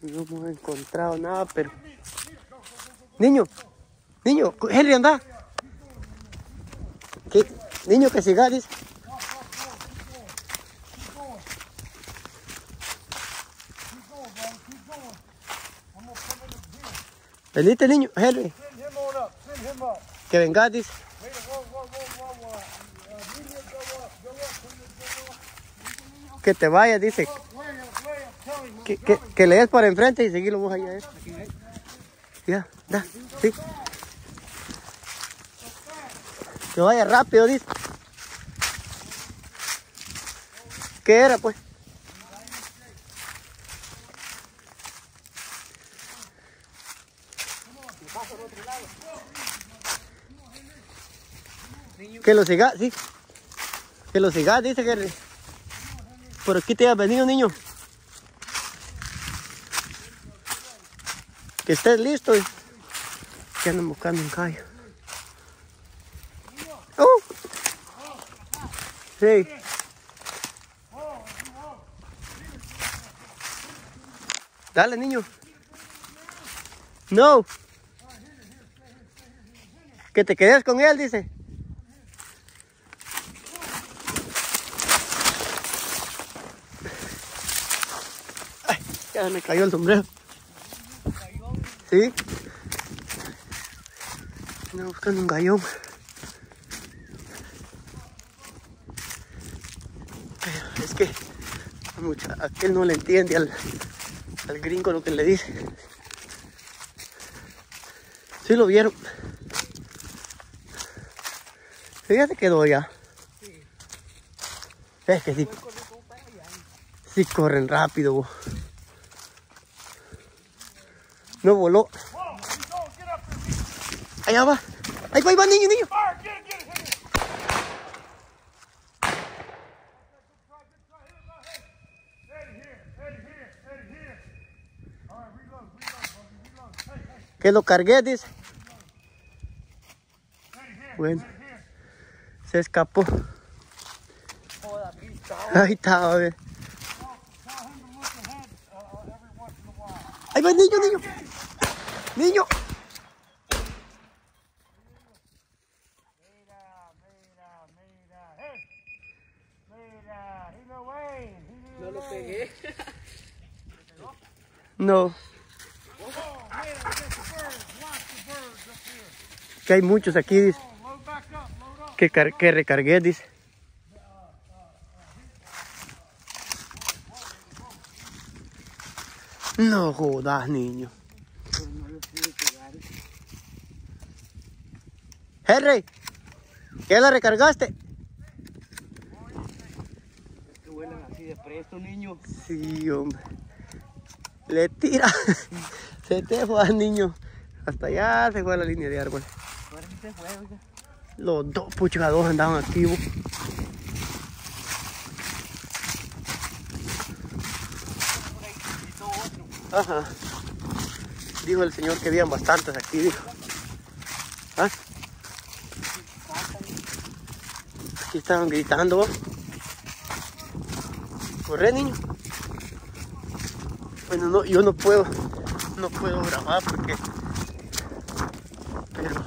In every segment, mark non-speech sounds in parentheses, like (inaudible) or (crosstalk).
No hemos encontrado nada, pero... Niño, niño, Henry, anda. ¿Qué? Niño, que dice. Venite, niño, Henry. Que venga, dice. Wait, whoa, whoa, whoa, whoa, whoa. Medium, go up. Go up. Medium, go up. Que te vayas, dice. Way up, way up. Tell him. Que, que, que le des por enfrente y seguirlo vos allá. Ya, da, sí. Que vaya rápido, dice. ¿Qué era, pues? Que lo siga, sí. Que lo siga, dice que... Por aquí te has venido, niño. Que estés listo. y- Que andan buscando un callo. ¡Oh! Sí. Dale, niño. No. Que te quedes con él, dice. Ay, ya me cayó el sombrero. Sí. Ando buscando un gallón. Pero es que mucha- aquel no le entiende al, al gringo lo que le dice. Sí lo vieron. Sí, ya se quedó ya. Es que sí. Sí corren rápido. bo. No voló. Allá va. Ahí va, va, niño, niño. Que lo cargué, dice. Bueno, se escapó. Ahí está, a ver. Ahí va, niño, niño. Niño. Mira, mira, mira. Hey, mira. He no way. He no, lo pegué. No, que hay muchos aquí, dice. Que, car- que recargué, dice. No jodas, niño. Henry, ¿ya la recargaste? Que vuelan así de presto, niño. Sí, hombre. Le tira. (laughs) Se te fue, niño. Hasta allá se fue a la línea de árbol. Se fue, oiga. Los dos puchados andaban activos. Ajá. Dijo el señor que habían bastantes aquí, dijo. ¿Ah? Aquí estaban gritando. Corre, niño. Bueno, no, yo no puedo, no puedo grabar porque, pero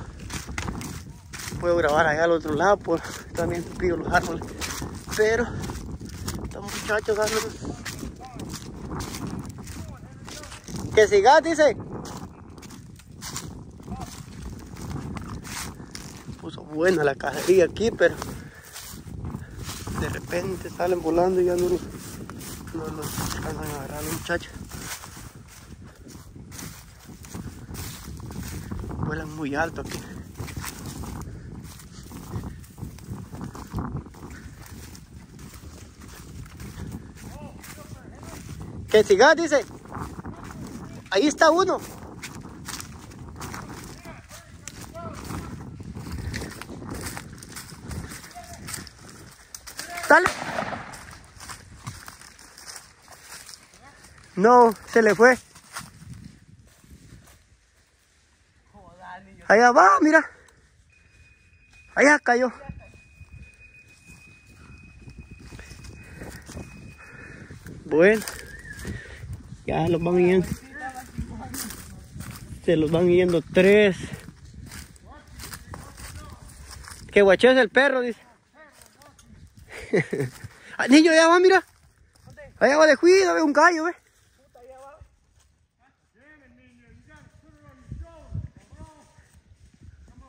puedo grabar allá al otro lado, están bien tupidos los árboles. Pero estos muchachos andan. Que sigas, dice. Puso buena la cacería aquí, pero repente salen volando y ya no los, no los a agarrar muchachos. Vuelan muy alto aquí. Que siga, dice. Ahí está uno. No, se le fue. Allá va, mira. Allá cayó. Bueno. Ya los van yendo. Se los van yendo tres. Que guaches el perro, dice. Ah, niño, allá va, mira. Allá va de cuida, ve un gallo, ve.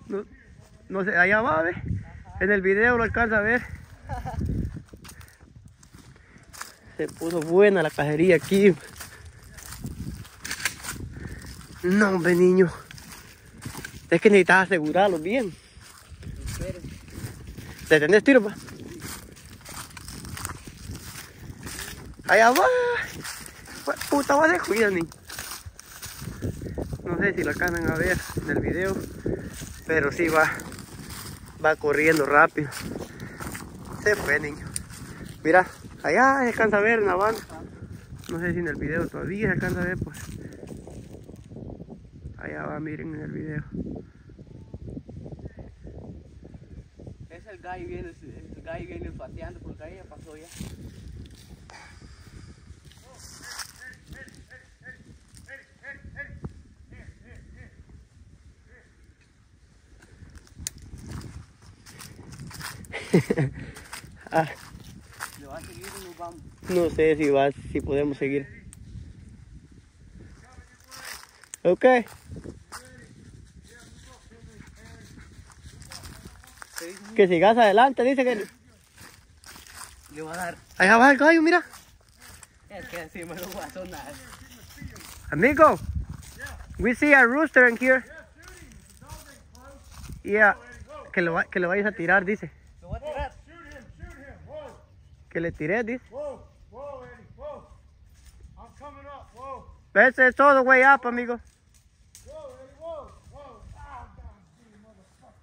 No, no sé, allá va, ve. En el video lo alcanza a ver. Se puso buena la cajería aquí. No, hombre, niño. Es que necesitas asegurarlo bien. ¿Le tenés tiro, pa? Allá va. Puta, va de niño. No sé si lo alcanzan a ver en el video, pero sí va, va corriendo rápido. Se fue, niño. Mira, allá se alcanza a ver en la banda. No sé si en el video todavía se alcanza a ver, pues. Allá va, miren en el video. Es el gallo viene, el gallo viene pateando porque ahí ya pasó ya. (laughs) Ah, Le va a seguir y nos vamos. no sé si va, si podemos seguir. Ok. Que sigas adelante, dice que. Le va a dar. Allá va el gallo, mira. Es que así me lo va a sonar. Amigo, we see a rooster in here. Yeah, que lo, que le vayas a tirar, dice. Lo voy a tirar. Shoot him, shoot him. Whoa, Que le tiré, dice. whoa, whoa, Eddie, whoa. I'm coming up, whoa. Ese es todo, way up, amigo. Whoa, Eddie, whoa, whoa. Ah, you motherfucker.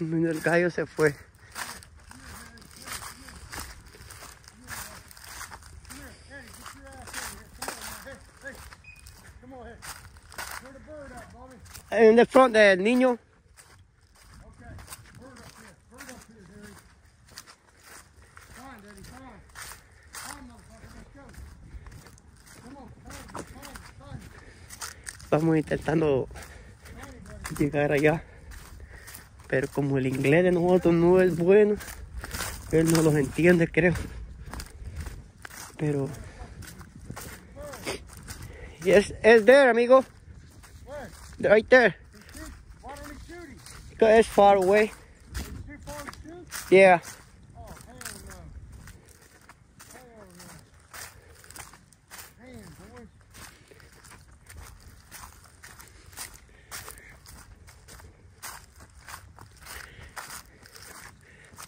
Mira, El gallo se fue. Come on here. Where the bird at, En the front del niño. Okay, bird up here. Bird up here, Harry. Fine, Eddie, fine. Fine, motherfucker, let's go. Come on, fine, fine, fine. Vamos intentando llegar allá. Pero como el inglés de nosotros no es bueno, él no los entiende, creo. Pero. Yes, it's there, amigo. Him? Because It's far away. Far? Yeah.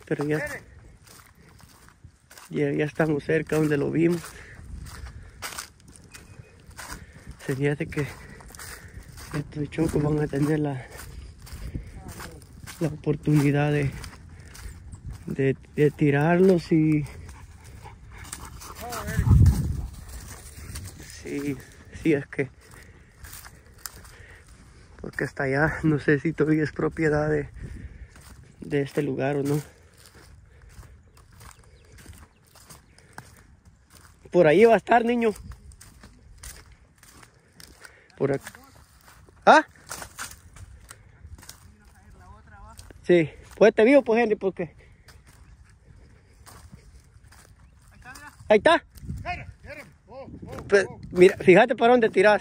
Pero ya, ya, ya estamos cerca donde lo vimos. Se me hace que estos chocos van a tener la, la oportunidad de, de, de tirarlos y sí, sí es que porque hasta allá no sé si todavía es propiedad de, de este lugar o no. Por ahí va a estar, niño. Por aquí. ¿Ah? Sí. Pues te vivo, pues, Henry, porque... Ahí está. Whoa, mira, fíjate para dónde hey,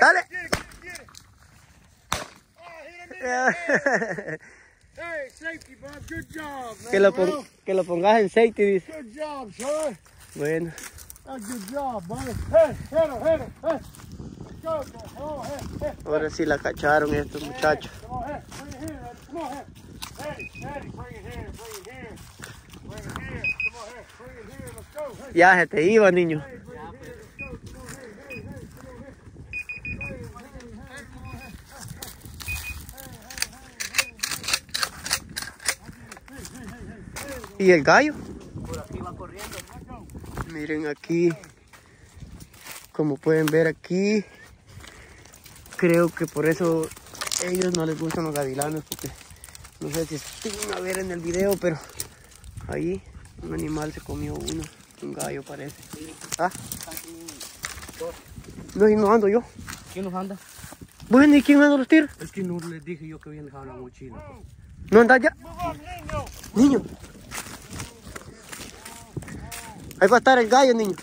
Dale. (laughs) Que, lo bro. pon- que lo pongas en safety, dice. Good job, son. Bueno, Ahora sí la cacharon estos muchachos. Ya se te iba, niño. ¿Y el gallo? Por aquí va corriendo. Miren aquí. Como pueden ver aquí. Creo que por eso ellos no les gustan los gavilanes porque No sé si estén a ver en el video, pero ahí un animal se comió uno. Un gallo parece. Ah, no, y no ando yo. ¿Quién nos anda? Bueno, ¿y quién anda los tiros? Es que no les dije yo que habían dejado la mochila. ¿No anda ya? Niño. Ahí va a estar el gallo, niño.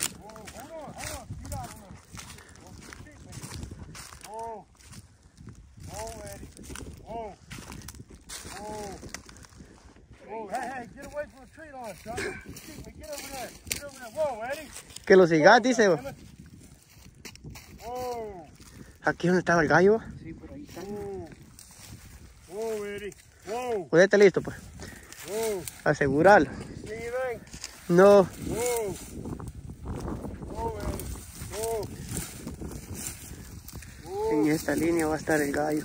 Que lo sigas, dice. Whoa. Aquí donde estaba el gallo. Sí, por ahí está. Eddie. Pues ya está listo, pues. Asegurarlo. Anything? No. Whoa. Whoa, Eddie. Whoa. En esta línea va a estar el gallo.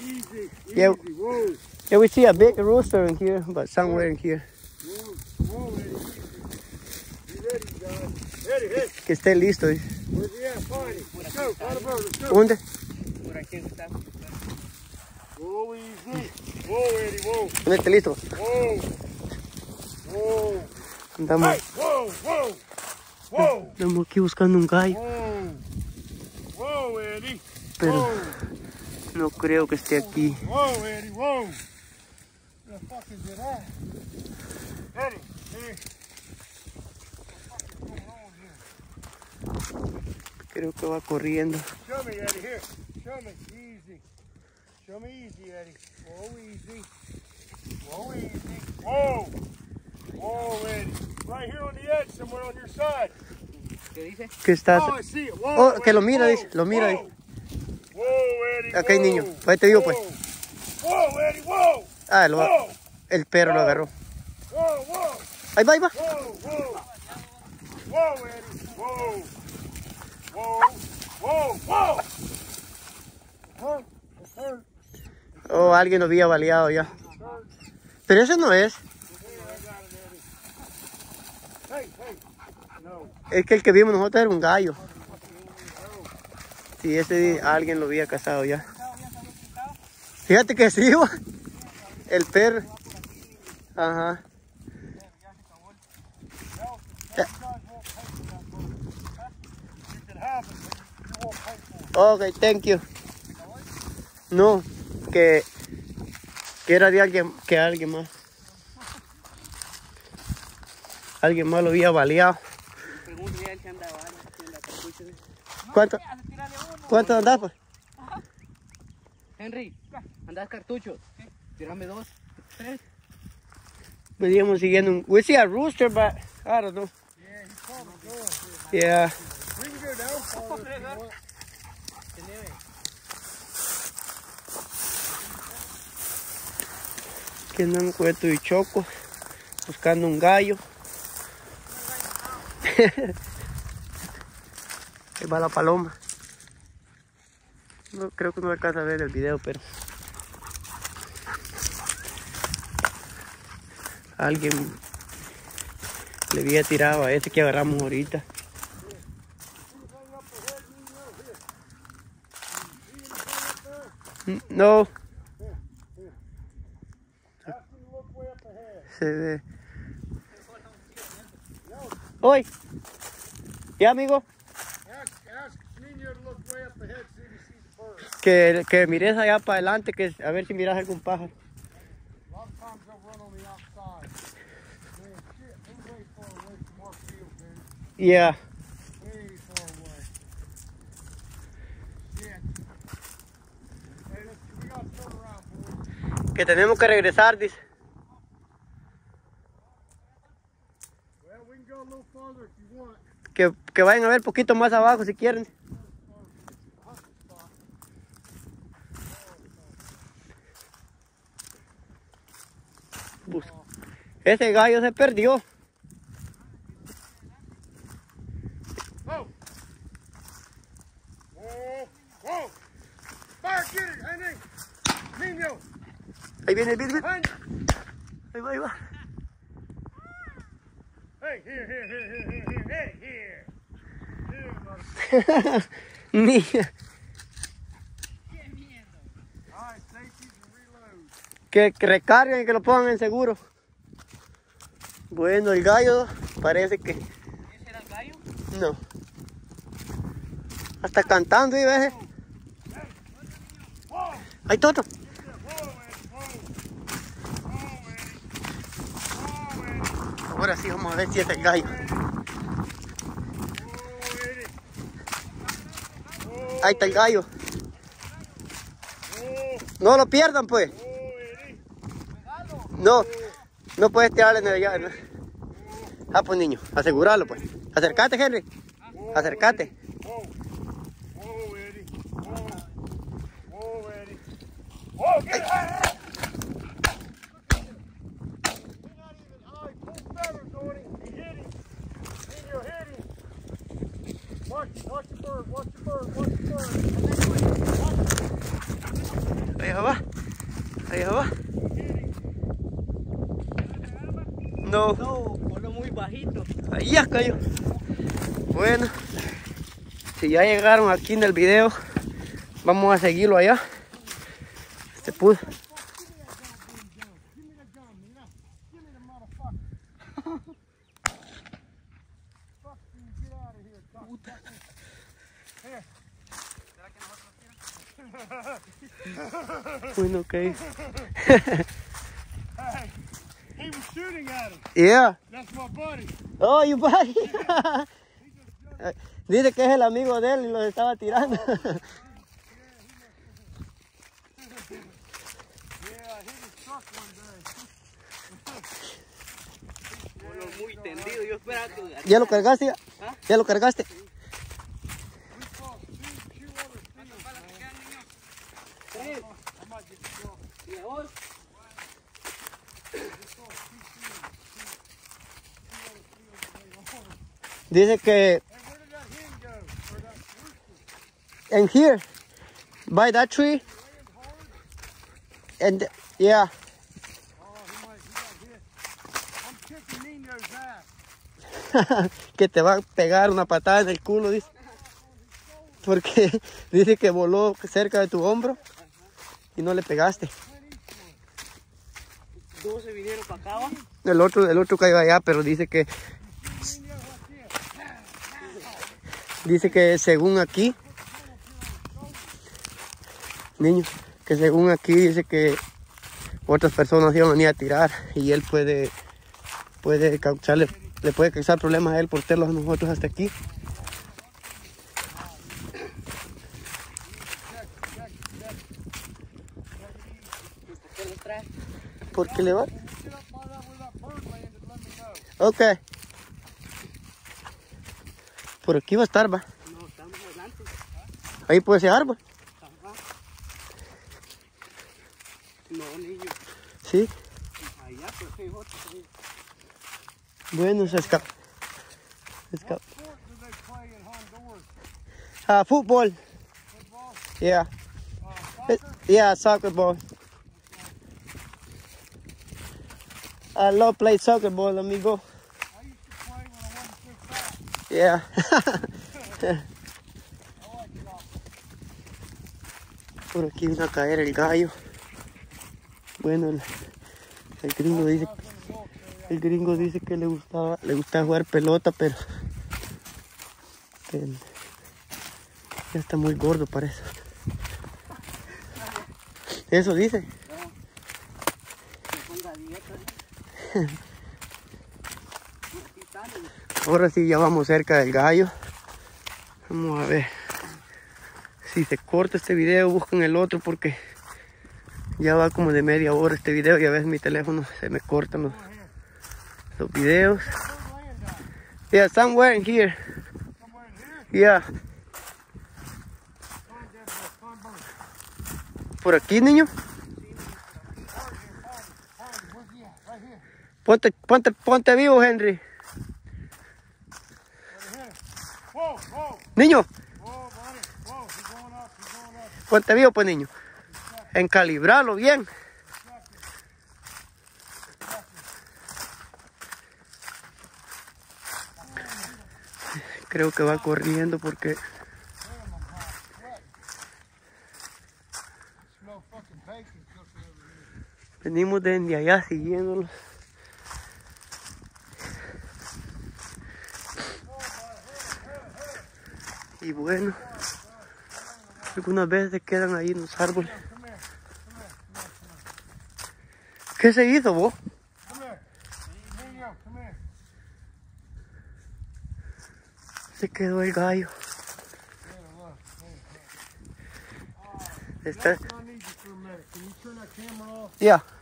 Easy. Yeah. Yeah, we see a big rooster in here, but somewhere in here. Que esté listo. go. ¿Dónde? Por aquí está. ¿Dónde esté listo? Andamos, andamos aquí buscando un gallo. Whoa, Eddie. pero no creo que esté aquí. Whoa, Eddie. At? Eddie. Creo que va corriendo. Show me, Eddie. Here. Show me. Show me easy, Eddie. Whoa, easy. Whoa, easy. Whoa. Whoa, Eddie. Right here on the edge, somewhere on your side. ¿Qué dice? ¿Qué estás? Oh, I see it. Whoa, Oh, que lo mira, Whoa. dice, lo mira, Whoa. Whoa, Eddie. Acá hay whoa. niño. Ahí te digo, pues. Whoa. Whoa, Eddie. Whoa. Ah, lo va- Whoa. el perro lo agarró. Whoa, whoa. Ahí va, ahí va. Whoa, whoa. Whoa, Eddie. Whoa. Whoa. Whoa, whoa. Hurt. It's hurt. Oh, alguien lo había baleado ya. Pero ese no es. Es que el que vimos nosotros era un gallo. Sí, ese alguien lo había cazado ya. Fíjate que sí, va. El perro. Ajá. Ok, thank you. No, que, que era de alguien, que alguien más. Alguien más lo había baleado. ¿Cuánto, cuánto andas? Pues? Henry, ¿andas cartuchos? Tírame dos, tres. Veníamos siguiendo un... We see a rooster, but I don't know. Yeah, he's probably good. Yeah. We can go down Que no encuentro y choco. Buscando un gallo. (laughs) Ahí va la paloma. No, creo que no alcanza a ver el video, pero... Alguien le había tirado a ese que agarramos ahorita. No, Ask him to look way up ahead. Se. Ya, amigo. Que, que mires allá para adelante, que a ver si miras algún pájaro. A lot of times they'll run Que, que vayan a ver poquito más abajo si quieren. Bus- Ese gallo se perdió. Ahí viene. Henry! Ahí va, ahí va. (laughs) Mia. Que, que recarguen, que lo pongan en seguro. Bueno, el gallo parece que... ¿Ese era el gallo? No. Hasta cantando y veces. ¡Ay, Toto! Ahora sí vamos a ver si es el gallo. Ahí está el gallo. No lo pierdan pues. No, no puedes tirarle en el gallo. Ah, pues niño, asegúralo pues. Acércate, Henry. Acércate. Whoa, whoa, Eddie, whoa, whoa, Eddie, whoa, get out! He's not even, oh, he pulled feathers on him, he hit him, Nino hit him. Watch, watch the bird, watch the bird, watch the bird. Ahí va. Ahí va. No, No, muy bajito. ahí ya cayó. Bueno, si ya llegaron aquí en el video, vamos a seguirlo allá. Este pudo. Give me the gun, Nina, give me the motherfucker. Fuck you, get out of here, cocksucker. Here. Bueno, ok. Hey, he was shooting at him. Yeah. That's my buddy. Oh, you buddy. (laughs) Dice que es el amigo de él y lo estaba tirando. (laughs) ¿Ya lo cargaste? ya? ¿Ya lo cargaste saw two, two other thieves, man. Tres. I might get the dog. Y dos. Dice que Hey, where did that hen go? That rooster? en here, by that tree, and yeah, (laughs) que te va a pegar una patada en el culo, dice. Porque (laughs) dice que voló cerca de tu hombro y no le pegaste. El otro, el otro cayó allá, pero dice que? Dice que según aquí, niño, que según aquí dice que otras personas iban a venir a tirar y él puede, puede causarle, le puede causar problemas a él por tenerlos nosotros hasta aquí. ¿Por qué los trae? Porque le va. Ok. Por aquí va a estar, va. No, estamos adelante. Ahí puede ser árbol. Ajá. No, niño. Sí. Allá, pero hay otro. Bueno, se escapa. Escapa. Play in Honduras? Ah, fútbol. Football? Yeah. Uh, Eh, soccer? Yeah, soccer ball. I love play soccer ball, amigo. I used to play when I. Yeah. (laughs) Por aquí vino a caer el gallo. Bueno, el, el gringo dice, el gringo dice que le gustaba, le gustaba jugar pelota, pero que ya está muy gordo para eso. Eso dice. Que ponga dieta. ¿eh? Aquí están, niño. (laughs) Ahora sí ya vamos cerca del gallo. Vamos a ver. Si se corta este video, busquen el otro porque ya va como de media hora este video y a veces mi teléfono se me cortan los, los videos. Yeah, somewhere. Somewhere here. Yeah. Por aquí, niño. Bird here, find it, find it. Where's he at? Right here. Ponte, ponte, ponte vivo, Henry. Niño, ponte vivo, pues, niño. Encalibralo bien. Creo que va corriendo porque. Venimos desde allá siguiéndolos. Y bueno, algunas veces quedan ahí en los árboles. ¿Qué se hizo vos? Se quedó el gallo. Está, I